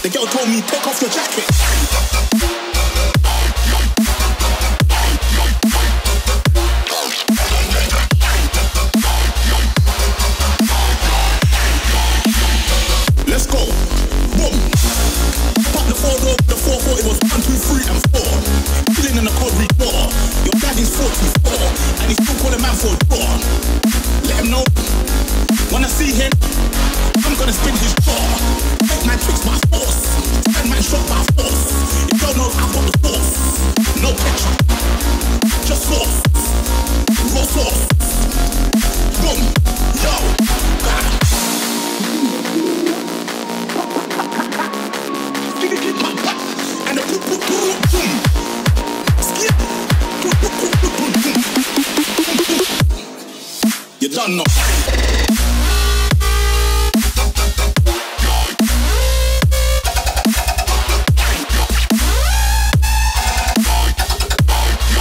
The girl told me, take off your jacket. In the corridor. Your daddy's 44, and he's still calling man for a door. Let him know. Wanna see him? I'm gonna spin his jaw. Make man tricks by force. Make man shot by force. You don't know I got the force. No ketchup. Just sauce. Raw sauce. I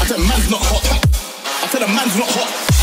said man's not hot. I said a man's not hot.